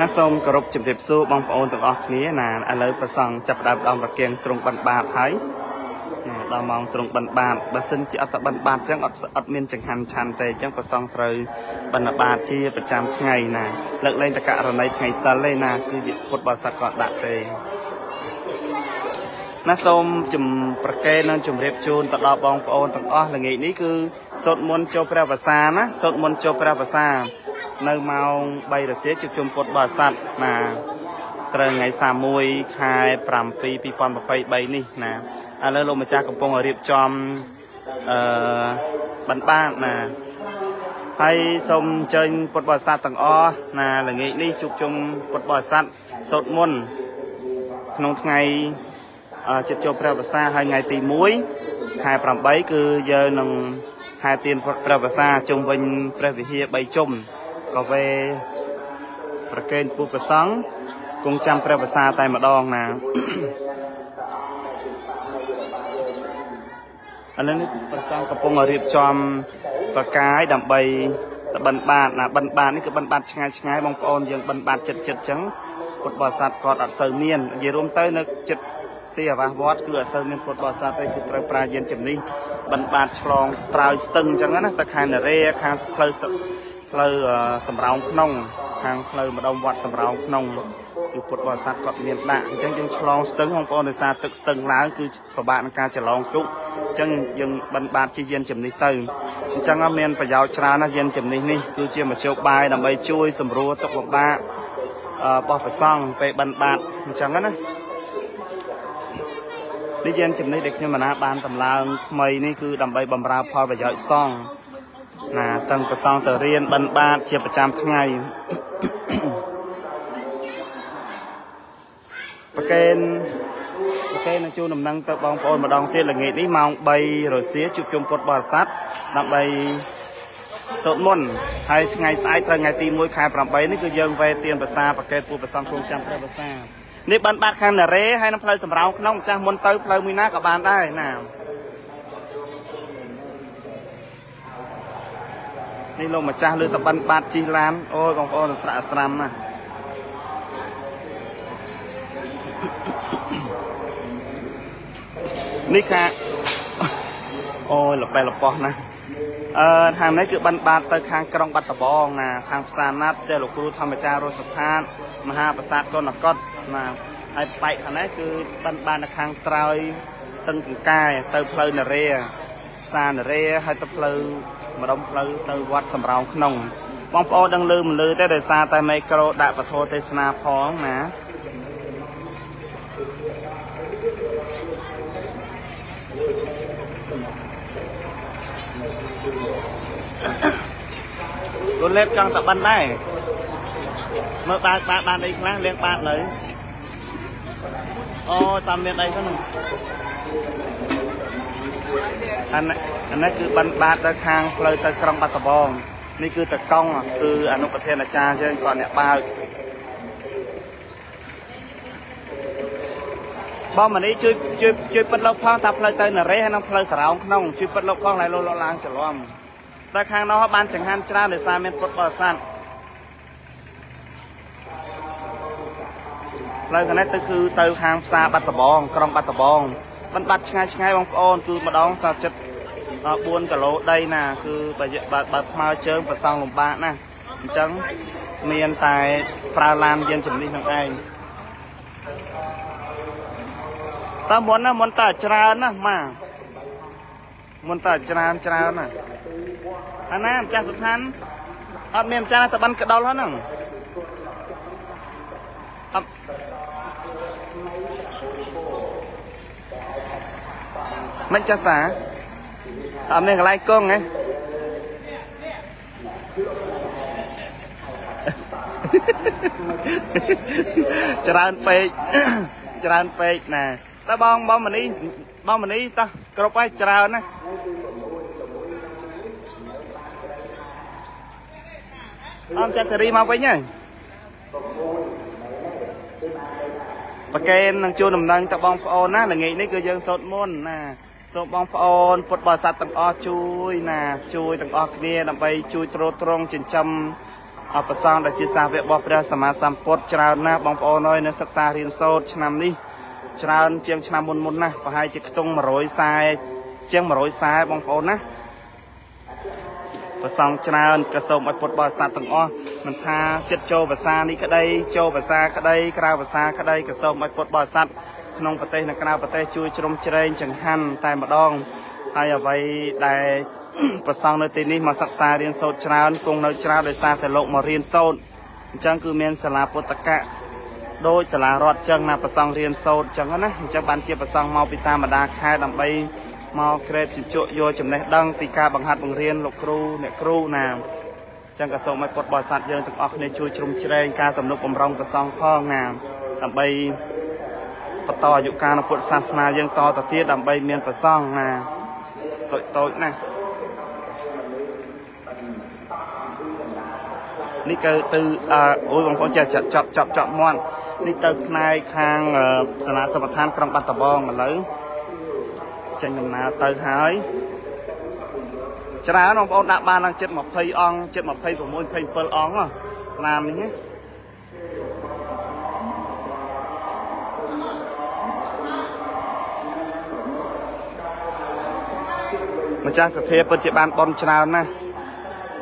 ណាសូមគោរពជំរាបសួរបងប្អូនទាំងអស់គ្នាណាឥឡូវប្រសង់ចាប់ផ្ដើមដំប្រគៀងត្រង់បិណ្ឌបាតហើយណាដល់ម៉ោងត្រង់បិណ្ឌបាតបើសិនជាអត់តបិណ្ឌបាតអញ្ចឹងអត់អត់មានចង្ហាន់ឆាន់ទេអញ្ចឹងប្រសង់ត្រូវបិណ្ឌបាតជាប្រចាំថ្ងៃណាលើកលែងតែករណីថ្ងៃសិលទេណាគឺពុទ្ធបរិស័ទគាត់ដាក់ទេណាសូមជំប្រកេននិងជម្រាបជូនទៅដល់បងប្អូនទាំងអស់ល្ងាចនេះគឺសូត្រមន្តចូលព្រះវស្សាណាសូត្រមន្តចូលព្រះវស្សា នៅម៉ោង3រសៀលជួបជុំពុទ្ធបរិស័ទណាត្រូវថ្ងៃ31ខែ7 2023នេះណាឥឡូវលោកម្ចាស់កំពុងរៀបចំអឺបណ្បានណាហើយសូមអញ្ជើញពុទ្ធបរិស័ទទាំងអស់ណាល្ងាចនេះជួបជុំពុទ្ធបរិស័ទសូត្រមន្តក្នុងថ្ងៃចិត្តចូលព្រះវស្សាហើយថ្ងៃទី1ខែ8គឺយើងនឹងហែទៀនព្រះវស្សាជុំវិញព្រះវិហារ3ជុំ ក៏វេប្រកេនពុទ្ធប្រសង់គង់ចាំព្រះវស្សាតែម្ដងណាឥឡូវនេះប្រសង់កំពុងរៀបចំប្រកាយដើម្បីតបិណ្ឌបាតណាបិណ្ឌបាតនេះគឺបិណ្ឌបាតឆ្ងាយឆ្ងាយបងប្អូនយើងបិណ្ឌបាតចិត្តចិត្តអញ្ចឹងពុទ្ធបរិស័ទគាត់អត់សូវមាននិយាយរួមទៅនៅចិត្តទីអាវាសវត្តគឺអត់សូវមានពុទ្ធបរិស័ទទេគឺត្រូវប្រើយានជំនិះបិណ្ឌបាតឆ្លងត្រើយស្ទឹងអញ្ចឹងណាទៅខាងនរេខាងផ្លូវ ផ្លូវសំរោងក្នុងខាងផ្លូវម្ដុំវត្តសំរោងក្នុងគឺពុទ្ធបរិស័ទគាត់មានដាក់អញ្ចឹងយើងឆ្លងស្ទឹងបងប្អូនដោយសារទឹកស្ទឹងឡើងគឺពិបាកក្នុងការច្រឡងទុកអញ្ចឹងយើងបិណ្ឌបាតជាយានជំនិះទៅអញ្ចឹងមានប្រយោជន៍ច្រើនណាស់យានជំនិះនេះគឺជាមធ្យោបាយដើម្បីជួយសម្រួលទុកលំបាករបស់ប្រសង់ពេលបិណ្ឌបាតអញ្ចឹងណានេះយានជំនិះដែលខ្ញុំមណាបានតម្លើងថ្មីនេះគឺដើម្បីបម្រើផលប្រយោជន៍សង្ឃ ណាតឹងប្រសងទៅរៀនបិណ្ឌបាតជាប្រចាំថ្ងៃប្រកេនប្រកេននឹងជូនដំណឹងទៅបងប្អូនម្ដងទៀតល្ងាចនេះម៉ោង3រសៀលជួបជុំពុទ្ធបរិស័ទដើម្បីសូត្រមន្តហើយថ្ងៃស្អែកត្រូវថ្ងៃទី1ខែ8នេះគឺយើងវេទានភាសាប្រកេតពុទ្ធប្រសងក្នុងចាំព្រះភាសានេះបានបាត់ខាងនារេហើយនៅផ្លូវសំរោងក្នុងម្ចាស់មុនទៅផ្លូវមួយណាក៏បានដែរណា នេះលោកម្ចាស់លើតបិនបាតជីឡានអូយបងប្អូនស្រាក់ស្រាំណាស់នេះខាអូយលបែលប៉ោះណាអឺខាងនេះគឺបិណ្ឌបាតទៅខាងក្រុងបាត់ដំបងណាខាងផ្សារណាត់ទៅលោកគ្រូធម្មចាររសថានមហាប្រាសាទកុនកតណាហើយបែកខាងនេះគឺបិណ្ឌបាតនៅខាងត្រើយស្ទឹងសង្កែទៅផ្លូវនរាផ្សារនរាហើយទៅផ្លូវ ម្ដុំផ្លូវទៅវត្តសំរោងក្នុង បងប្អូនដឹងលឺមិនលឺទេដោយសារតែមេក្រូដាក់ពធទេសនាផងណាគូលេបចង់តបិនដែរមើលបើកបាតបានអីខ្លះលៀងបាតនៅអូតាមមានអីហ្នឹង អានេះអានេះគឺបិណ្ឌបាតទៅខាងផ្លូវទៅក្រុងបាត់ដំបងនេះគឺតកង់គឺអនុប្រធានអាចារ្យយើងគាត់អ្នកបើកបងមនីជួយជួយជួយពិតលោកផងថាផ្លូវទៅនរេហើយនិងផ្លូវសរោងក្នុងជួយពិតលោកផងហើយលោកលោកឡើងច្រឡំតែខាងនោះបានចង្ហាន់ច្រើនដោយសារមានពុទ្ធបរិស័ទផ្លូវកណេះទៅគឺទៅខាងផ្សារបាត់ដំបងក្រុងបាត់ដំបង មិនបាត់ឆ្ងាយឆ្ងាយបងប្អូនគឺម្ដងសាចិត្ត4គីឡូដីណាគឺបើបើបើថ្មើរជើងប្រសងលំបាកណាអញ្ចឹងមានតែប្រើឡានយានជំនិះនឹងឯងតើមុនណាមុនតើច្រើនណាម៉ាមុនតើច្រើនច្រើនណាអាណាម្ចាស់ស្ថានអត់មានម្ចាស់តបិនកដុលហ្នឹង មិនចាសាអត់មានកន្លែងគង់ហ៎ច្រើនពេកច្រើនពេកណាតើបងបងមនីបងមនីតោះគ្រប់ហើយច្រើនណាអមចាត់តារីមកវិញហើយប្រកេននឹងជួនដំណឹងទៅបងប្អូនណាល្ងាចនេះគឺយើងសូត្រមន្តណា សូមបងប្អូនពុទ្ធបរិស័ទទាំងអស់ជួយណាជួយទាំងអស់គ្នាដើម្បីជួយទ្រទ្រង់ចិញ្ចឹមអបប្រសងដែលជាសាវករបស់ព្រះសម្មាសម្ពុទ្ធច្រើនណាស់បងប្អូនអើយនៅសិក្សារៀនសូត្រឆ្នាំនេះច្រើនជាងឆ្នាំមុនមុនណាស់ប្រហែលជាខ្ទង់140ជាង140បងប្អូនណាប្រសងច្រើនក៏សូមឲ្យពុទ្ធបរិស័ទទាំងអស់មិនថាចិត្តចូលភាសានេះក្តីចូលភាសាក្តីក្រៅភាសាក្តីក៏សូមឲ្យពុទ្ធបរិស័ទ ក្នុងប្រទេសនិងក្រៅប្រទេសជួយជ្រោមជ្រែងចង្ហាន់តែម្ដងហើយអ្វីដែលប្រសងនៅទីនេះមកសិក្សារៀនសូត្រច្រើនគង់នៅច្រើនដោយសារតែលោកមករៀនសូត្រអញ្ចឹងគឺមានសាលាពុទ្ធកៈដោយសាលារដ្ឋចឹងណាប្រសងរៀនសូត្រចឹងណាអញ្ចឹងបានជាប្រសងមកពីតាមបណ្ដាខេត្តដើម្បីមកក្រេបជញ្ជក់យកចំណេះដឹងពីការបង្ហាត់បង្រៀនលោកគ្រូអ្នកគ្រូណាចឹងក៏សូមឲ្យពុទ្ធបរិស័ទយើងទាំងអស់គ្នាជួយជ្រោមជ្រែងការទំនុកបំរុងប្រសងផងណាដើម្បី បន្តអាយុកាលនៅពុទ្ធសាសនាយើងតទៅទៀតដើម្បីមានប្រសងណាតូចតូចណានេះគឺទៅអូយបងប្អូនចេះចាប់ចាប់ចាប់ចាប់មាត់នេះទៅផ្នែកខាងសាលាសមដ្ឋានក្រុងបាត់ដំបងឥឡូវចេញដំណើរទៅហើយច្រើនបងប្អូនដាក់បានដល់ចិត្ត20អង្គចិត្ត26 27អង្គឡាននេះ ម្ចាស់សទ្ធាពិតជាបានបន់ច្រើនណាស់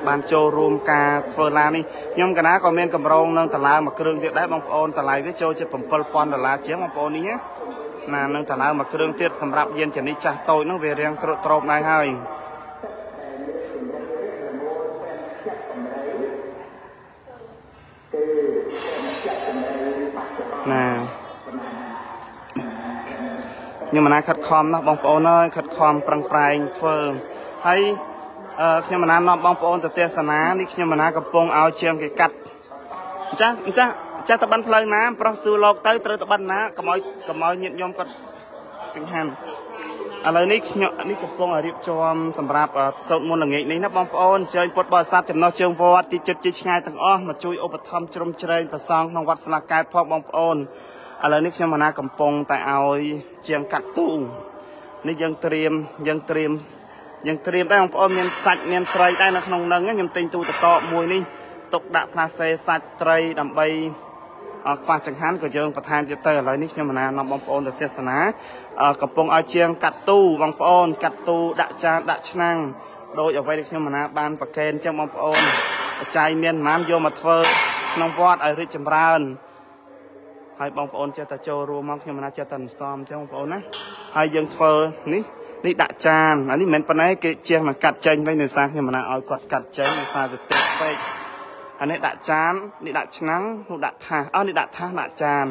បានចូលរួមការធ្វើឡាននេះខ្ញុំកណាក៏មានកម្រងនឹងតម្លើមួយគ្រឿងទៀតដែរបងប្អូនតម្លៃវាចូលជា7000ដុល្លារជាងបងប្អូននេះណានឹងតម្លើមួយគ្រឿងទៀតសម្រាប់យានចនិចចាស់តូចនោះវារៀងត្រុតត្រោបដែរហើយណា ខ្ញុំមិនណាខិតខំណាស់បងប្អូនអើយខិតខំប្រឹងប្រែងធ្វើហើយខ្ញុំមិនណានាំបងប្អូនទៅទេសនានេះខ្ញុំមិនណាកំពុងឲ្យជាងគេកាត់អញ្ចាស់អញ្ចាស់ចាស់តបិនផ្លូវណាប្រុសសួរលោកទៅត្រូវតបិនណាកុំឲ្យកុំឲ្យញាតញោមគាត់ចង្ហាន់ឥឡូវនេះខ្ញុំនេះកំពុងរៀបចំសម្រាប់សោតមុនល្ងាចនេះណាបងប្អូនអញ្ជើញពុទ្ធបរិស័ទចំណោះជើងវត្តទីចិត្តជាឆ្ងាយទាំងអស់មកជួយឧបត្ថម្ភជ្រោមជ្រែងប្រសងក្នុងវត្តស្លាកែតផងបងប្អូន ឥឡូវនេះខ្ញុំមណាកំពុងតែឲ្យជាងកាត់ទូនេះយើងត្រៀមយើងត្រៀមយើងត្រៀមដែរបងប្អូនមានសាច់មានត្រីដែរនៅក្នុងនឹងខ្ញុំទិញទូទឹកកកមួយនេះទុកដាក់ផ្លាសេសាច់ត្រីដើម្បីខ្វះចង្ហាន់ក៏យើងបន្ថែមទៀតទៅឥឡូវនេះខ្ញុំណានាំបងប្អូនទៅទេសនាកំពុងឲ្យជាងកាត់ទូបងប្អូន កាត់ទូដាក់ចានដាក់ឆ្នាំងដោយអ្វីដែលខ្ញុំណាបានប្រកេនចឹងបងប្អូនបច្ច័យមានប្រហែលយកមកធ្វើក្នុងវត្តឲ្យរីកចម្រើន ហើយបងប្អូនចេះតែចូលរួមមកខ្ញុំណាចេះតែសំអញ្ចឹងបងប្អូនណាហើយយើងធ្វើនេះនេះដាក់ចានអានេះមិនមែនប៉ុណ្ណេះគេជាងនឹងកាត់ចេញវិញដោយសារខ្ញុំមិនណាឲ្យគាត់កាត់ចេញដោយសារវាតិចពេកអានេះដាក់ចាននេះដាក់ឆ្នាំងនោះដាក់ថាសអស់នេះដាក់ថាសដាក់ចាន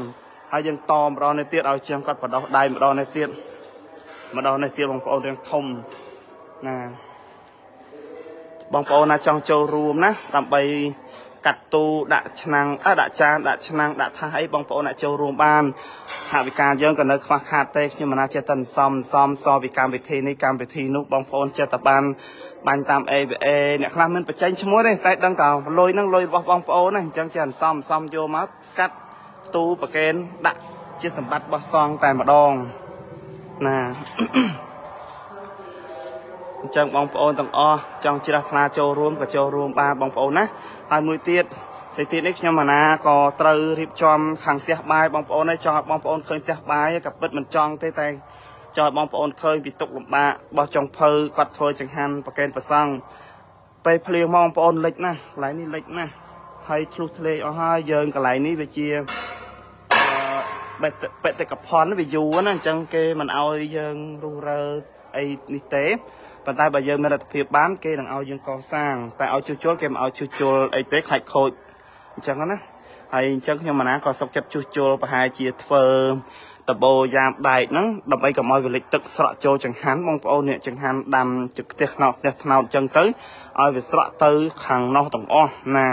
ហើយយើងតម្ដងនេះទៀតឲ្យជាងគាត់បដោះដៃម្ដងនេះទៀតម្ដងនេះទៀតបងប្អូនរឿងធំណាបងប្អូនណាចង់ចូលរួមណាដើម្បី កាត់ទូដាក់ឆ្នាំងអើដាក់ចានដាក់ឆ្នាំងដាក់ថាសអីបងប្អូនអ្នកចូលរួមបានហាវិការយើងក៏នៅខ្វះខាតទេខ្ញុំមិនណាចេះតែសំសំសពីកម្មវិធីនេះកម្មវិធីនោះបងប្អូនចេះតែបានបាញ់តាម AVA អ្នកខ្លះមិនបញ្ចេញឈ្មោះទេតែដឹងតែលុយហ្នឹងលុយរបស់បងប្អូនណាអញ្ចឹងចេះតែសំសំយកមកកាត់ទូប្រកេនដាក់ជាសម្បត្តិរបស់សងតែម្ដងណា អញ្ចឹងបងប្អូនទាំងអស់ចង់ជ្រះថ្លាចូលរួមក៏ចូលរួមបានបងប្អូនណាហើយមួយទៀតទីទៀតនេះខ្ញុំអាណាក៏ត្រូវរៀបចំខាងផ្ទះបាយបងប្អូនហើយចង់ឲ្យបងប្អូនឃើញផ្ទះបាយក៏ពិតមិនចង់ទេតែចង់ឲ្យបងប្អូនឃើញពីទុកលំបាករបស់ចុងភៅគាត់ធ្វើចង្ហាន់ប្រកេនប្រសង់ពេលភ្លៀងមកបងប្អូនលិចណាស់កន្លែងនេះលិចណាស់ហើយឆ្លុះធ្លេអស់ហើយយើងកន្លែងនេះវាជាបេតិបេតិកភណ្ឌវាយូរណាអញ្ចឹងគេមិនអោយយើងរុះរើអីនេះទេ ប៉ុន្តែបើយើងមានលទ្ធភាពបានគេនឹងឲ្យយើងកសាង តែឲ្យជួសជុលគេមិនឲ្យជួសជុលអីទេខ្លាចខូចអញ្ចឹងណាហើយអញ្ចឹងខ្ញុំមិនណាក៏សុកចិត្តជួសជុលប្រហែលជាធ្វើតបោយ៉ាមដែកហ្នឹងដើម្បីកុំឲ្យវាលិចទឹកស្រក់ចូលចង្ហាន់បងប្អូនអ្នកចង្ហាន់ដាំជឹកផ្ទះថ្នោតផ្ទះថ្នោតអញ្ចឹងទៅឲ្យវាស្រក់ទៅខាងនោះទាំងអស់ណា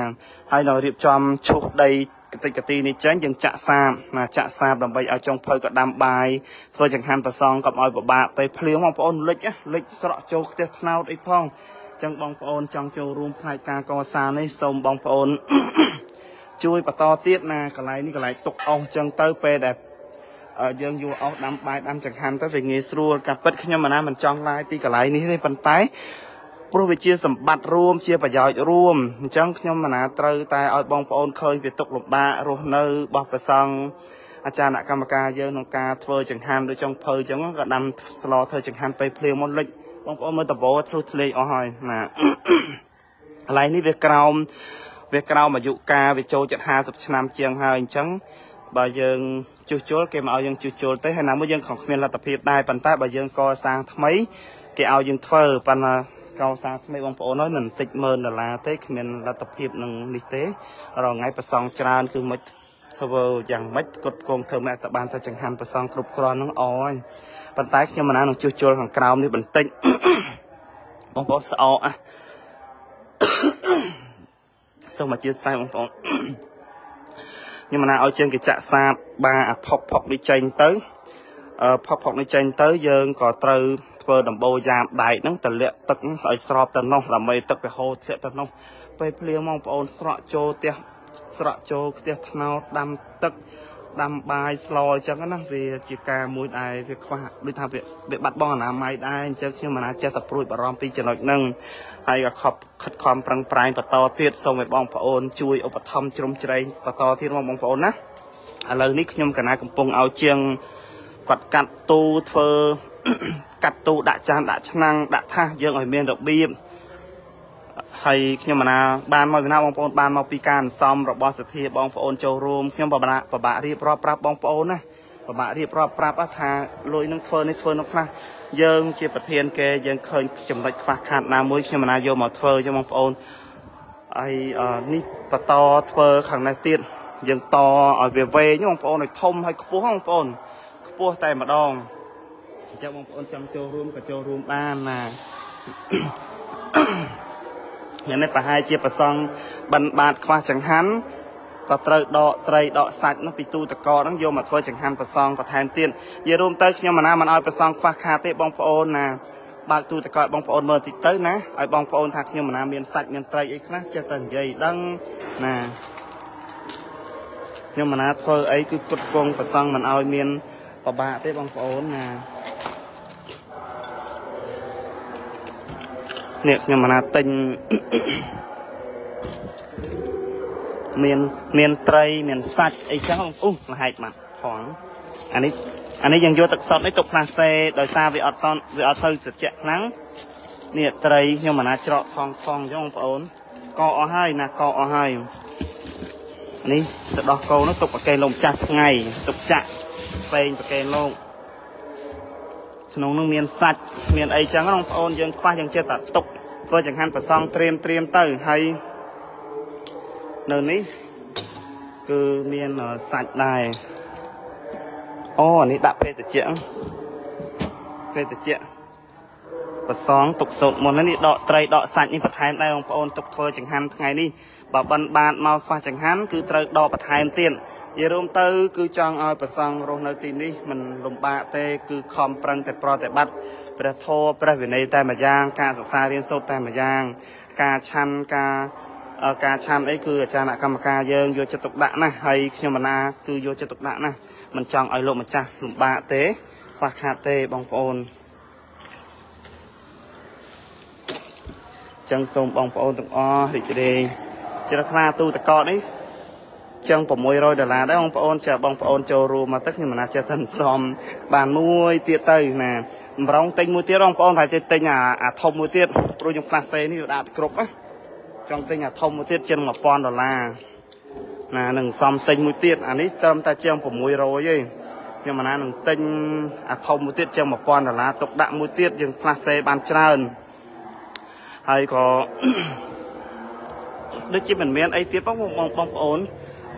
ហើយដល់រៀបចំឈូសដី កតិកទីនេះចេញយើងចាក់សាបណាចាក់សាបដើម្បីឲ្យចុងភៅក៏ដាំបាយធ្វើចង្ហាន់ប្រសងកុំឲ្យពិបាកពេលភ្លៀងបងប្អូនលិចលិចស្រក់ចូលផ្ទះថ្នោតអីផងចឹងបងប្អូនចង់ចូលរួមផ្នែកការកសាងនេះសូមបងប្អូនជួយបន្តទៀតណាកន្លែងនេះកន្លែងទុកអស់ចឹងទៅពេលដែលយើងយកអស់ដាំបាយដាំចង្ហាន់ទៅវាងាយស្រួលការពិតខ្ញុំមិនណាមិនចង់ឡាយពីកន្លែងនេះទេប៉ុន្តែ ព្រោះវាជាសម្បត្តិរួមជាប្រយោជន៍រួមអញ្ចឹងខ្ញុំមណាត្រូវតែឲ្យបងប្អូនឃើញពីទុកលំបាករស់នៅរបស់ព្រះសង្ឃអាចារ្យអ្នកកម្មការយើងក្នុងការធ្វើចង្ហាន់ដូចចុងភៅអញ្ចឹងក៏ដាំស្លធ្វើចង្ហាន់ពេលភ្លៀងមុនលិចបងប្អូនមើលតបោធ្លុះធ្លេកអស់ហើយណាកន្លែងនេះវាក្រោមវាក្រោមអាយុកាលវាចូលចិត្ត50ឆ្នាំជាងហើយអញ្ចឹងបើយើងជួសជុលគេមកឲ្យយើងជួសជុលទៅហើយណាមួយយើងក៏គ្មានលទ្ធភាពដែរប៉ុន្តែបើយើងកសាងថ្មីគេឲ្យយើងធ្វើប៉ុន្តែ កោសាងថ្មីបងប្អូនហើយមិនតិចម៉ឺនដុល្លារទេគ្មានលទ្ធភាពនឹងនេះទេរងថ្ងៃប្រសងច្រើនគឺមិនធ្វើយ៉ាងម៉េចគត់គងធ្វើមកតបានតែចង្ហាន់ប្រសងគ្រប់គ្រាន់នឹងអយប៉ុន្តែខ្ញុំមិនណានឹងជួសជុលខាងក្រោមនេះបន្តិចបងប្អូនស្អកអាសូមអធិស្ឋានបងប្អូនខ្ញុំមិនណាឲ្យជើងគេចាក់សាបបាអាផុកផុកនេះចេញទៅអឺផុកផុកនេះចេញទៅយើងក៏ត្រូវ ធ្វើដំបូលយ៉ាមដែកហ្នឹងតលាក់ទឹកឲ្យស្របទៅនោះដើម្បីទឹកវាហូរធ្លាក់ទៅនោះពេលភ្លៀងបងប្អូនស្រក់ចូលផ្ទះស្រក់ចូលផ្ទះថ្នោតដាំទឹកដាំបាយស្លអញ្ចឹងណាវាជាការមួយដែលវាខ្វះដូចថាវាវាបាត់បង់អនាម័យដែរអញ្ចឹងខ្ញុំមិនអាចចេះតែព្រួយបារម្ភពីចំណុចហ្នឹងហើយក៏ខប់ខិតខំប្រឹងប្រែងបន្តទៀតសូមឲ្យបងប្អូនជួយឧបត្ថម្ភជ្រោមជ្រែងបន្តទៀតមកបងប្អូនណាឥឡូវនេះខ្ញុំកណាកំពុងឲ្យជាងគាត់កាត់ទូធ្វើ កាត់ទូដាក់ចានដាក់ឆ្នាំងដាក់ថាសយើងឲ្យមានរបៀបហើយខ្ញុំមណាបានមកពីណាបងប្អូនបានមកពីការអន្សំរបស់សទ្ធាបងប្អូនចូលរួមខ្ញុំបបាក់បបាក់រៀបរាប់ប្រាប់បងប្អូនណាបបាក់រៀបរាប់ប្រាប់ថាលុយនឹងធ្វើនេះធ្វើនោះខ្លះយើងជាប្រធានគេយើងឃើញចំណុចខ្វះខាតណាមួយខ្ញុំមណាយកមកធ្វើចឹងបងប្អូនហើយនេះបន្តធ្វើខាងនេះទៀតយើងតឲ្យវាវែងបងប្អូនឲ្យធំឲ្យខ្ពស់បងប្អូនខ្ពស់តែម្ដង អញ្ចឹងបងប្អូនចង់ចូលរួមក៏ចូលរួមបានណាយ៉ាងនេះប្រហែលជាប្រសងបិណ្ឌបាតខ្វះចង្ហាន់ក៏ត្រូវដកត្រីដកសាច់នោះពីទូតកហ្នឹងយកមកធ្វើចង្ហាន់ប្រសងបន្ថែមទៀតនិយាយរួមទៅខ្ញុំមិនណាមិនឲ្យប្រសងខ្វះខាតទេបងប្អូនណាបើកទូតកឲ្យបងប្អូនមើលតិចទៅណាឲ្យបងប្អូនថាខ្ញុំមិនណាមានសាច់មានត្រីអីខ្លះចេះតែនិយាយដឹងណាខ្ញុំមិនណាធ្វើអីគឺគុតគងប្រសងមិនឲ្យមានពិបាកទេបងប្អូនណា នេះខ្ញុំមិនណាទិញមានមានត្រីមានសាច់អីចឹងអូលហែកមកផងអានេះអានេះយើងយកទឹកសុទ្ធនេះទុកផ្លាស្ទេដោយសារវាអត់តវាអត់ទៅត្រជាក់ខ្លាំងនេះត្រីខ្ញុំមិនណាច្រកថងថងចឹងបងប្អូនកអស់ហើយណាកអស់ហើយនេះទៅដោះកោនោះទុកប្រកេនលោកម្ចាស់ថ្ងៃទុកចាក់ពេងប្រកេនលោក ក្នុងនោះមានសាច់មានអីចឹងបងប្អូនយើងខ្វះយើងចេះតែទុកធ្វើចង្ហាន់ប្រសងត្រៀមត្រៀមទៅហើយនៅនេះគឺមានសាច់ដែរអូអានេះដាក់ភេទជ្ជៈភេទជ្ជៈប្រសងទុកសូត្រមុននេះដកត្រីដកសាច់នេះបន្ថែមដែរបងប្អូនទុកធ្វើចង្ហាន់ថ្ងៃនេះបើបិណ្ឌបាតមកខ្វះចង្ហាន់គឺត្រូវដកបន្ថែមទៀត និយាយរួមទៅ គឺចង់ឲ្យប្រសងរស់នៅទីនេះមិនលំបាកទេ គឺខំប្រឹងតែប្រតិបត្តិព្រះធម៌ព្រះវិន័យតែម្យ៉ាង ការសិក្សារៀនសូត្រតែម្យ៉ាង ការឆាន់ការការឆាន់អីគឺអាចារ្យកម្មការយើងយកចិត្តទុកដាក់ណាស់ហើយខ្ញុំបណ្ណាគឺយកចិត្តទុកដាក់ណាស់មិនចង់ឲ្យលោកម្ចាស់លំបាកទេខ្វះខាតទេបងប្អូនចឹងសូមបងប្អូនទាំងអស់រីករាយជ្រះថ្លាទូតកតនេះ ចឹង600ដុល្លារដែរបងប្អូនចាបងប្អូនចូលរួមមកទៅខ្ញុំមិនណាចេះតែសំ បានមួយទៀតទៅណាម្រងទិញមួយទៀតបងប្អូនប្រហែលជាទិញអាអាធំមួយទៀតព្រោះខ្ញុំផ្លាសេនេះវាដាក់គ្រប់ណាចង់ទិញអាធំមួយទៀតជាង1000ដុល្លារណានឹងសំទិញមួយទៀតអានេះត្រឹមតែជាង600ទេខ្ញុំមិនណានឹងទិញអាធំមួយទៀតជាង1000ដុល្លារទុកដាក់មួយទៀតយើងផ្លាសេបានច្រើនហើយក៏ដូចជាមិនមានអីទៀតបងបងប្អូន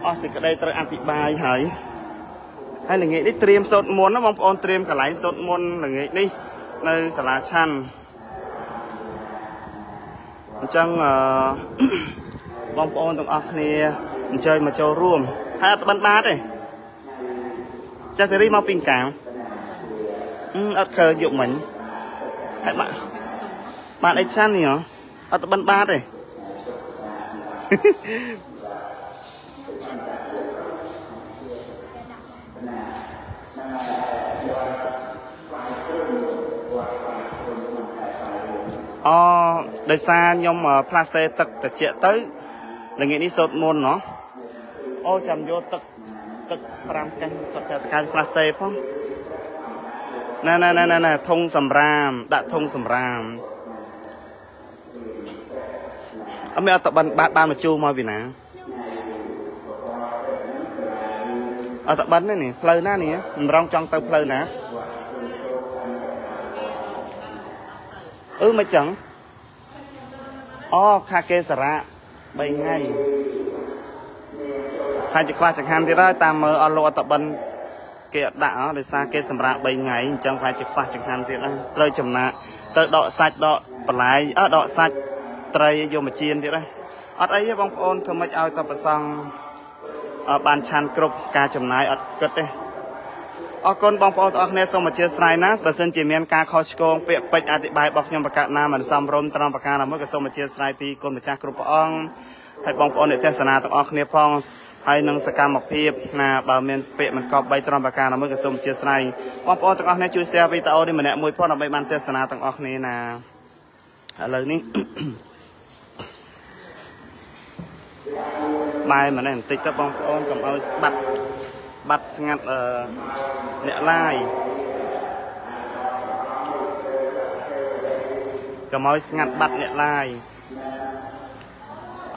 អស់សេចក្តីត្រូវអធិប្បាយហើយហើយល្ងាចនេះត្រៀមសូត្រមន្តណាបងប្អូនត្រៀមកន្លែងសូត្រមន្តល្ងាចនេះនៅសាលាឆាន់អញ្ចឹងអឺបងប្អូនទាំងអស់គ្នាអញ្ជើញមកចូលរួមហើយអត់បិណ្ឌបាតទេចាស់សេរីមកពីកាងអឺអត់ឃើញយកមិញហើយបាក់បានអីឆាន់នេះហ៎អត់បិណ្ឌបាតទេ អដោយសារខ្ញុំផ្លាសេទឹកត្រជាក់ទៅល្ងាចនេះសូត្រមុនណោះអូចាំយកទឹកទឹក5កាំគាត់តែតកៅផ្លាសេផងណែណែណែណែធុងសម្រាមដាក់ធុងសម្រាមអត់មានអត់តបានបានបានមកជួមកពីណាអត់តបានទេនេះផ្លូវណានេះមិនរងចង់ទៅផ្លូវណា អឺមិនចឹងអូខាកេសរៈ3ថ្ងៃហើយជាខ្វះចង្ហាន់ទៀតហើយតាមមើលអស់លោកអត់តបិនគេអត់ដាក់ដោយសារគេសម្រាប់3ថ្ងៃអញ្ចឹងប្រហែលជាខ្វះចង្ហាន់ទៀតណាត្រូវចំណាក់ត្រូវដកសាច់ដកបន្លែអឺដកសាច់ត្រីយកមកចៀនទៀតណាអត់អីទេបងប្អូនធ្វើម៉េចឲ្យតប្រសងបានឆាន់គ្រប់ការចំណាយអត់គិតទេ អរគុណបងប្អូនទាំងអស់គ្នាសូមអធិស្ឋានណាបើសិនជាមានការខុសឆ្គងពាក្យពេចន៍អធិប្បាយរបស់ខ្ញុំប្រកាសណាមិនសមរម្យត្រង់ប្រការណាមួយក៏សូមអធិស្ឋានពីគុណម្ចាស់គ្រប់ព្រះអង្គហើយបងប្អូនអ្នកទេសនាទាំងអស់គ្នាផងហើយនឹងសកម្មភាពណាបើមានពាក្យមិនកប់3ត្រង់ប្រការណាមួយក៏សូមអធិស្ឋានបងប្អូនទាំងអស់គ្នាជួយ share វីដេអូនេះម្នាក់មួយផងដើម្បីបានទេសនាទាំងអស់គ្នាណាឥឡូវនេះបាយម្នាក់បន្តិចទៅបងប្អូនកុំឲ្យបាត់ បាត់ស្ងាត់អឺអ្នកឡាយកុំឲ្យស្ងាត់បាត់អ្នកឡាយ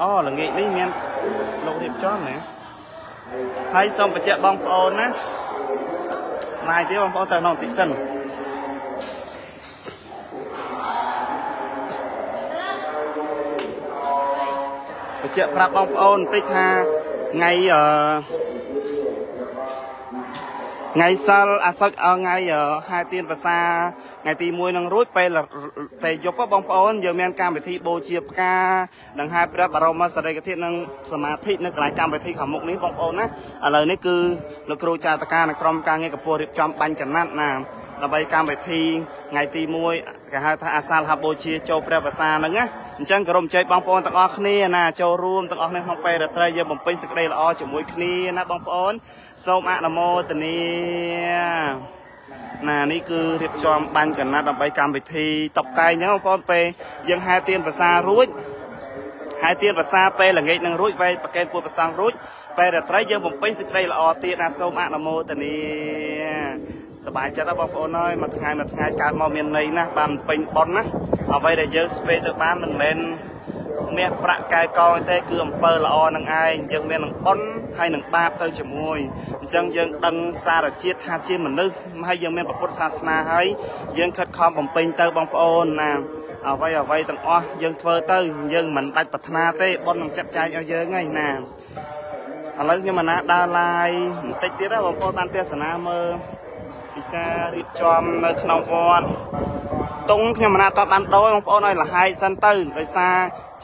អូល្ងាចនេះមានលោករៀបចំណាហើយសូមបញ្ជាក់បងប្អូនណាឡាយទៀតបងប្អូនទៅក្នុងបន្តិចសិនបញ្ជាក់ប្រាប់បងប្អូនបន្តិចថាថ្ងៃអឺ ថ្ងៃសិលអាសុចថ្ងៃហែទៀនភាសាថ្ងៃទី1នឹងរួចពេលពេលយប់បងប្អូនយើងមានកម្មវិធីបូជាផ្កានិងហែព្រះបរមសារីកធាតុនិងសមាធិនៅកន្លែងកម្មវិធីខាងមុខនេះបងប្អូនណាឥឡូវនេះគឺលោកគ្រូចាតកានិងក្រុមការងារកំពុងរៀបចំបាញ់កណាត់ណាដើម្បីកម្មវិធីថ្ងៃទី1គេហៅថាអាសាលហបូជាចូលព្រះភាសាហ្នឹងណាអញ្ចឹងគោរពអញ្ជើញបងប្អូនទាំងអស់គ្នាណាចូលរួមទាំងអស់គ្នាក្នុងពេលរាត្រីយើងបំពេញសេចក្តីល្អជាមួយគ្នាណាបងប្អូន សូមអនុមោទនាណានេះគឺរៀបចំបាញ់កណាត់ដើម្បីកម្មវិធីតបតែងអញ្ចឹងបងប្អូនពេលយើងហែទៀនភាសារួចហែទៀនភាសាពេលល្ងាចនឹងរួចវេប្រកេនពួតប្រសងរួចពេលរាត្រីយើងបំពេញសេចក្តីល្អទៀតណាសូមអនុមោទនាសប្បាយចិត្តណាបងប្អូនអើយមួយថ្ងៃមួយថ្ងៃកើតមកមានន័យណាស់បានពេញប៉ុនណាអ្វីដែលយើងស្វែងទៅបានមិនមែន មាសប្រាក់កែកងទេ គឺអំពើល្អនឹងឯងយើងមាននឹងប៉ុនហើយនឹងបាបទៅជាមួយអញ្ចឹងយើងដឹងសារជាតិថាជាមនុស្សហើយយើងមានពុទ្ធសាសនាហើយយើងខិតខំបំពេញទៅបងប្អូនណាអ្វីអ្វីទាំងអស់យើងធ្វើទៅ យើងមិនបាច់ប្រាថ្នាទេប៉ុននឹងចាត់ចែងឲ្យយើងហើយណាឥឡូវខ្ញុំអាណាដើរឡាយបន្តិចទៀតបងប្អូនបានទេសនាមើលពីការរៀបចំនៅក្នុងវត្ត តុងខ្ញុំមិនណាតបានដោបងប្អូនឲ្យលហាយសិនទៅដោយសារ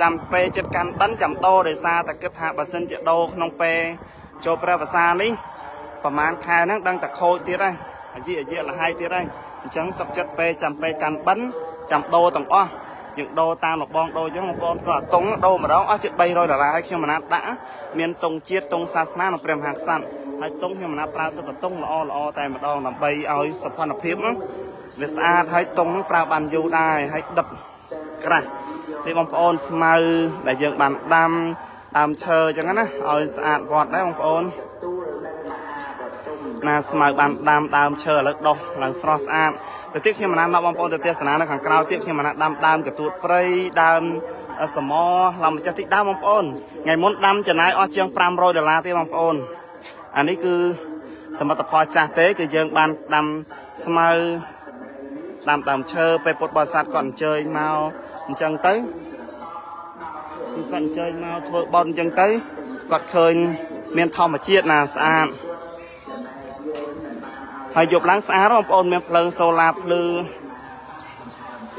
ចាំពេលចិត្តកាន់បិណ្ឌចាំដោដោយសារតែគិតថាបើសិនជាដោក្នុងពេលចូលព្រះភាសានេះប្រហែលខែហ្នឹងដឹងតែខូចទៀតហើយអាយអាយលហាយទៀតហើយអញ្ចឹងសុកចិត្តពេលចាំពេលកាន់បិណ្ឌចាំដោទាំងអស់យើងដូរតាមលបងដូរអញ្ចឹងបងប្អូនព្រោះអាតុងដូរម្ដងអស់ជិត300ដុល្លារហើយខ្ញុំមិនណាដាក់មានតុងជាតិតុងសាសនានិងព្រះមហាក្សត្រហើយតុងខ្ញុំមិនណាប្រើសិតតុងល្អល្អតែម្ដងដើម្បីឲ្យសុខភាព វាស្អាតហើយតុងប្រើបានយូរដែរហើយដិតក្រាស់នេះបងប្អូនស្មៅដែលយើងបានដាំដើមឈើអញ្ចឹងណាឲ្យស្អាតវត្តដែរបងប្អូនណាស្មៅបានដាំដើមឈើឥឡូវដុះឡើងស្រស់ស្អាតទៅទៀតខ្ញុំមិនណាបងប្អូនទៅទេសនានៅខាងក្រៅទៀតខ្ញុំមិនណាដាំដើមកទួតព្រៃដើមសមឡំម្ចាស់តិចដើមបងប្អូនថ្ងៃមុនដាំចំណាយអស់ជាង500ដុល្លារទេបងប្អូនអានេះគឺសមិទ្ធផលចាស់ទេគឺយើងបានដាំស្មៅ ដាំដើមឈើពេលពុទ្ធបរិស័ទគាត់អញ្ជើញមកអញ្ចឹងទៅគឺគាត់អញ្ជើញមកធ្វើបន់អញ្ចឹងទៅគាត់ឃើញមានធម្មជាតិណាស្អាតហើយយប់ឡើងស្អាតបងប្អូនមានភ្លើងសូឡាភ្លឺ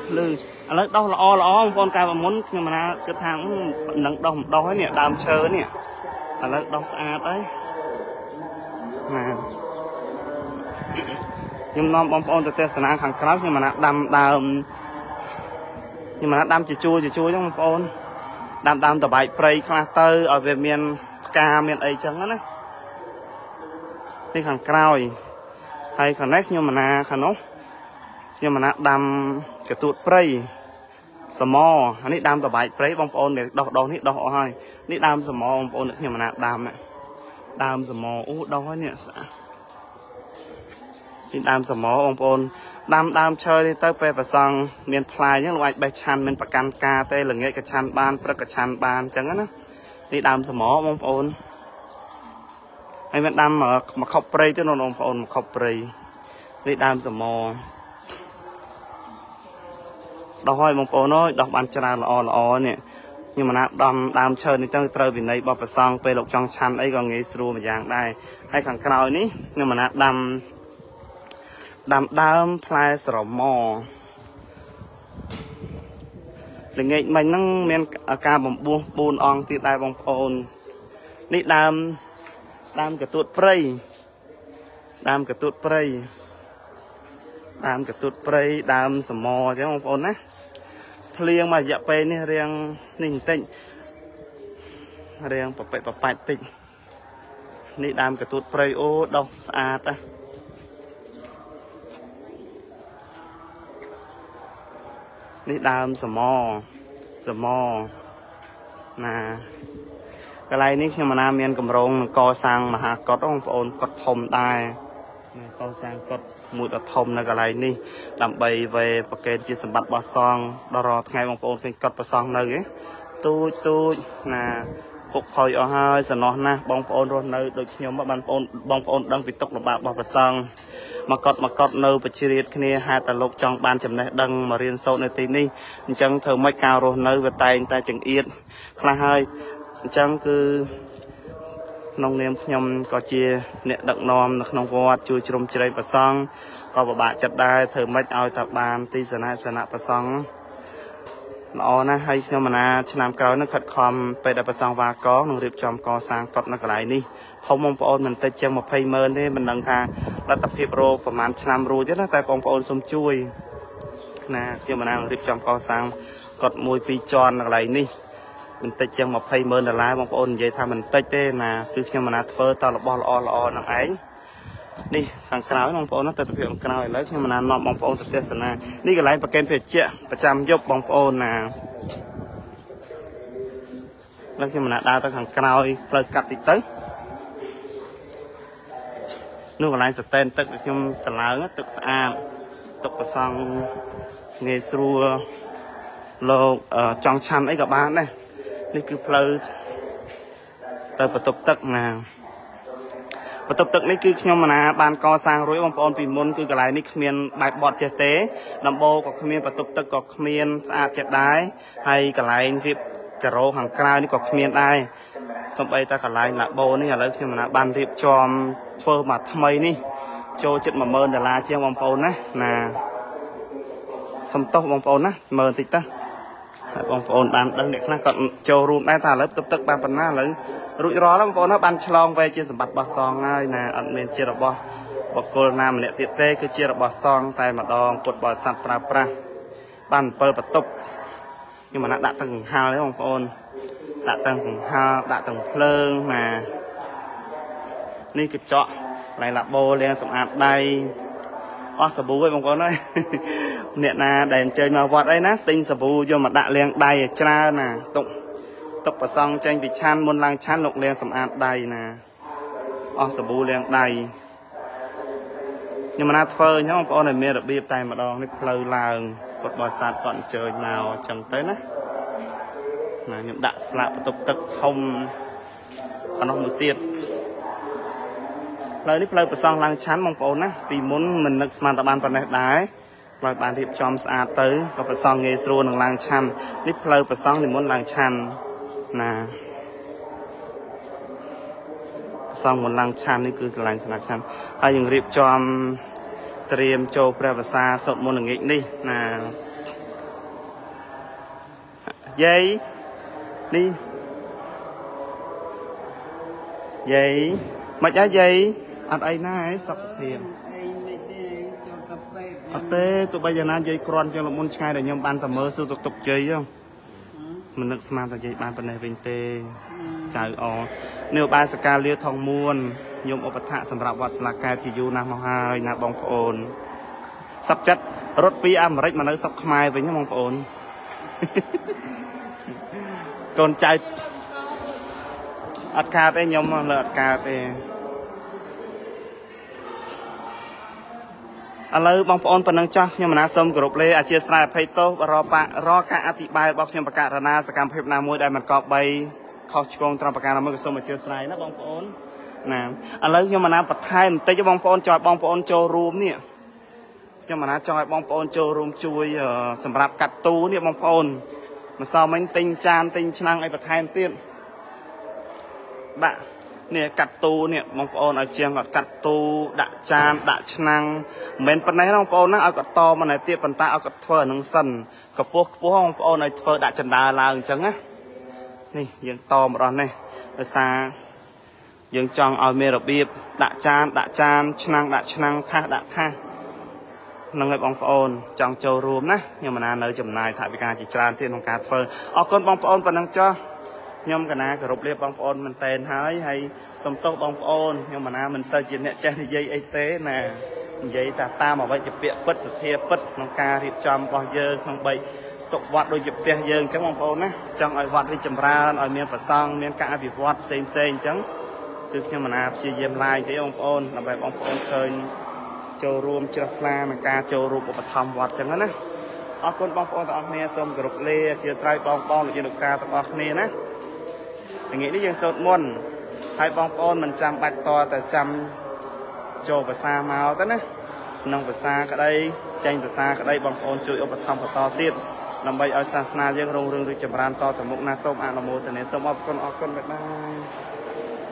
ភ្លឺឥឡូវដោះល្អល្អបងប្អូនកាលមុនខ្ញុំណាគិតថានឹងដោះមិនដោះហើយនេះដើមឈើនេះឥឡូវដោះស្អាតហើយណា ខ្ញុំនាំបងប្អូនទៅទេសនាខាងក្រៅខ្ញុំណាដាំដើមខ្ញុំណាដាំជាជួរជាជួរចឹងបងប្អូនដាំដើមតបែកព្រៃខ្លះទៅឲ្យវាមានផ្កាមានអីចឹងណានេះខាងក្រោយហើយខាងនេះខ្ញុំណាខាងនោះខ្ញុំណាដាំកទួតព្រៃសមអានេះដើមតបែកព្រៃបងប្អូនដោះដោះនេះដោះអស់ហើយនេះដើមសមបងប្អូនខ្ញុំណាដើមដើមសមអូដោះហើយនេះស្អាត នេះដើមសមបងប្អូនដាំដើមឈើនេះទៅពេលប្រសង់មានផ្លែអញ្ចឹងលោកអាចបេះឆាន់មានប្រកាន់ការទេល្ងាចក៏ឆាន់បានព្រឹកក៏ឆាន់បានអញ្ចឹងណានេះដើមសមបងប្អូនហើយមានដាំមកខុបព្រៃទៅបងប្អូនមកខុបព្រៃនេះដើមសមដោះឲ្យបងប្អូនអើយដោះបានច្រើនល្អល្អនេះខ្ញុំណាដំដើមឈើនេះទៅត្រូវវិន័យបបប្រសងពេលលោកចង់ឆាន់អីក៏ងាយស្រួលមួយយ៉ាងដែរហើយខាងក្រោយនេះខ្ញុំណាដាំ ដាំដើមផ្លែស្រមល្ងាចមិញហ្នឹងមានការបំពោះ4អង្គទៀតដែរបងប្អូន នេះដើមដើមកទួតព្រៃដើមកទួតព្រៃដើមកទួតព្រៃដើមសមអញ្ចឹងបងប្អូនណាភ្លៀងមករយៈពេលនេះរៀងនេះបន្តិចរៀងប្រពេតប្រប៉ាច់តិចនេះដើមកទួតព្រៃអូដុះស្អាតណា នេះដើមសមសមណាកន្លែងនេះខ្ញុំណាមានកម្រងនឹងកសាងមហាកតបងប្អូនកតធំដែរកសាងកតមួយដ៏ធំនៅកន្លែងនេះដើម្បីវេប្រកេតជាសម្បត្តិរបស់សង្ឃដល់រាល់ថ្ងៃបងប្អូនឃើញកត់ប្រសងនៅទេទូចទូចណាពុកផុយអស់ហើយសំណោះណាស់បងប្អូនរស់នៅដូចខ្ញុំបានបងប្អូនបងប្អូនដឹងពីទុកលំបាករបស់ប្រសង មកកត់មកកត់នៅបជ្រាតគ្នាហេតុតែលោកចង់បានចំណេះដឹងមករៀនសូត្រនៅទីនេះអញ្ចឹងធ្វើម៉េចការរស់នៅវាតែងតែចង្អៀតខ្លះហើយអញ្ចឹងគឺក្នុងនាមខ្ញុំក៏ជា អ្នកដឹកនាំនៅក្នុងវត្តជួយជ្រោមជ្រែងប្រសង់ក៏ពិបាកចិត្តដែរធ្វើម៉េចឲ្យតែបានទីសនៈសនៈប្រសង់ ល្អណាស់ហើយខ្ញុំមណាឆ្នាំក្រោយនឹងខិតខំពេលដែលប្រសង់វាកនឹងរៀបចំកសាងកត់នៅកន្លែងនេះធំបងប្អូនមិនតិចជាង20ម៉ឺនទេមិនដឹងថាលទ្ធភាពរោប្រហែលឆ្នាំរួចទេណាតែបងប្អូនសូមជួយណាខ្ញុំមណារៀបចំកសាងកត់មួយពីរជាន់នៅកន្លែងនេះមិនតិចជាង20ម៉ឺនដុល្លារបងប្អូននិយាយថាមិនតិចទេណាគឺខ្ញុំមិនណាធ្វើតរបស់ល្អល្អនឹងឯង នេះខាងក្រោយបងប្អូនទៅទៅខាងក្រោយឥឡូវខ្ញុំមិនណានាំបងប្អូនទៅទស្សនានេះកន្លែងប្រកេនភេជ្ជៈប្រចាំយប់បងប្អូនណាឡើងខ្ញុំមិនណាដើរទៅខាងក្រោយផ្លូវកាត់តិចទៅនោះកន្លែងស្តែនទឹកខ្ញុំតឡើងទឹកស្អាតទឹកប្រសង់ងាយស្រួលលោកចង់ឆាន់អីក៏បានដែរនេះគឺផ្លូវទៅបន្ទប់ទឹកណា បន្ទប់ទឹកនេះគឺខ្ញុំមណាបានកសាងរួចបងប្អូនពីមុនគឺកន្លែងនេះគ្មានបែបបត់ចេះទេដំបូលក៏គ្មានបន្ទប់ទឹកក៏គ្មានស្អាតចេះដែរហើយកន្លែងរៀបការ៉ូខាងក្រៅនេះក៏គ្មានដែរសំបីតែកន្លែងឡាបូនេះឥឡូវខ្ញុំមណាបានរៀបចំធ្វើមកថ្មីនេះចូលចិត្ត10000ដុល្លារជាងបងប្អូនណាណាសំទោសបងប្អូនណាមើលបន្តិចទៅ ហើយបងប្អូនបានដឹងអ្នកខ្លះគាត់ចូលរួមដែរថាឥឡូវទឹកទឹកបានប៉ុណ្ណាឥឡូវរួចរាល់បងប្អូនណាបានឆ្លងវែជាសម្បត្តិរបស់សងហើយណាអត់មានជារបស់បុគ្គលណាម្នាក់ទៀតទេគឺជារបស់សងតែម្ដងពុទ្ធបរិស័ទប្រើប្រាស់បាន7បន្ទប់ខ្ញុំមិនដាក់ទាំងកង្ហាលទេបងប្អូនដាក់ទាំងកង្ហាលដាក់ទាំងភ្លើងណានេះកញ្ចក់ឡៃឡាបូលាងសម្អាតដៃអស់សាប៊ូឯងបងប្អូនអើយ អ្នកណាដែលអញ្ជើញមកវត្តអីណាទិញសាប៊ូយកមកដាក់លាងដៃឲ្យច្រើនណាទុកទុកប្រសងចេញពីឆាន់មុនឡើងឆាន់លោកលាងសម្អាតដៃណាអស់សាប៊ូលាងដៃខ្ញុំណាធ្វើអញ្ចឹងបងប្អូនឲ្យមានរបៀបតែម្ដងនេះផ្លូវឡើងពុតបរិស័ទគាត់អញ្ជើញមកអញ្ចឹងទៅណាណាខ្ញុំដាក់ស្លាកបន្ទប់ទឹកធំអនោះមួយទៀតផ្លូវនេះផ្លូវប្រសង់ឡើងឆាន់បងប្អូនណាពីមុនមិននឹកស្មានតែបានប៉ុណ្ណេះដែរ ផ្លូវបានរៀបចំស្អាតទៅក៏ប្រសង់ងាយស្រួលនឹងឡើងឆាន់នេះផ្លូវប្រសង់និមន្តឡើងឆាន់ណាប្រសង់មុនឡើងឆាន់នេះគឺស្រឡាញ់ស្នាឆាន់ហើយយើងរៀបចំត្រៀមចូលព្រះវសាសុតមុនល្ងាចនេះណាយាយនេះយាយមិនអាយាយអត់អីណាឯងសុខសៀម អត់ទេទោះបីយ៉ាងណាយាយក្រាន់ជាងលមុនឆ្ងាយដែលខ្ញុំបានតែមើលសួរទុកទុកជ័យហ្នឹងមិននឹកស្មានថាយាយបានប៉ុណ្ណេះវិញទេចៅអនេះបាយសកាលាថងមួនខ្ញុំឧបត្ថម្ភសម្រាប់វត្តស្លាកែជាយូរណាស់មកហើយណាបងប្អូនសັບចិត្តរត់ពីអាមេរិកមកនៅស្រុកខ្មែរវិញបងប្អូនកូនចៅអត់កើតទេខ្ញុំលើអត់កើតទេ ឥឡូវបងប្អូនប៉ុណ្ណឹងចាស់ខ្ញុំមណាសូមគោរពលេអធិស្ឋានអភ័យទោសរកបាក់រកការអធិប្បាយរបស់ខ្ញុំបកករណាសកម្មភាពណាមួយដែលមិនក៏បីខុសឆ្គងត្រង់ប្រការណាមួយក៏សូមអធិស្ឋានណាបងប្អូនណាឥឡូវខ្ញុំមណាបន្ថែមបន្តិចបងប្អូនចង់បងប្អូនចូលរួមនេះខ្ញុំមណាចង់ឲ្យបងប្អូនចូលរួមជួយសម្រាប់កាត់ទូនេះបងប្អូនម្សិលមិញទិញចានទិញឆ្នាំងឲ្យបន្ថែមទៀតដាក់ នេះកាត់ទូនេះបងប្អូនឲ្យជាងគាត់កាត់ទូដាក់ចានដាក់ឆ្នាំងមិនមែនប៉ុណ្ណេះបងប្អូនណាឲ្យគាត់តមកណែទៀតប៉ុន្តែឲ្យគាត់ធ្វើអានឹងសិនកពស់ខ្ពស់បងប្អូនឲ្យធ្វើដាក់ចណ្ដាលឡើងអញ្ចឹងណានេះយើងតម្ដងនេះដោយសារយើងចង់ឲ្យមានរបៀបដាក់ចានដាក់ចានឆ្នាំងដាក់ឆ្នាំងថាសដាក់ថាសនឹងឲ្យបងប្អូនចង់ចូលរួមណាខ្ញុំមិនណានៅចំណាយថវិកាជាច្រើនទៀតក្នុងការធ្វើអរគុណបងប្អូនប៉ុណ្ណឹងចុះ ខ្ញុំកណាគោរពលាបងប្អូនមែនតែនហើយហើយសំទោសបងប្អូនខ្ញុំមិនណាមិនទៅជាអ្នកចេះនិយាយអីទេណានិយាយតែតាមអ្វីជាពាក្យពិតសទ្ធាពិតក្នុងការរៀបចំរបស់យើងក្នុងបីទុកវត្តដូចជាផ្ទះយើងអញ្ចឹងបងប្អូនណាចង់ឲ្យវត្តរីចម្រើនឲ្យមានប្រសង់មានការអភិវឌ្ឍផ្សេងផ្សេងអញ្ចឹងគឺខ្ញុំមិនណាព្យាយាមឡាយទេបងប្អូនដើម្បីបងប្អូនឃើញចូលរួមជ្រះថ្លាក្នុងការចូលរួមឧបត្ថម្ភវត្តអញ្ចឹងណាអរគុណបងប្អូនទាំងអស់គ្នាសូមគោរពលាអធិស្ឋានបងប្អូនលោកជាលោកការទាំងអស់គ្នាណា ល្ងាចនេះយើងសូត្រមន្តហើយបងប្អូនមិនចាំបាច់តតែចាំចូលភាសាមកទៅណាក្នុងភាសាក្តីចេញភាសាក្តីបងប្អូនជួយឧបត្ថម្ភបន្តទៀតដើម្បីឲ្យសាសនាយើងរុងរឿងរីកចម្រើនតទៅមុខណាសូមអនុមោទនាសូមអរគុណអរគុណបាទ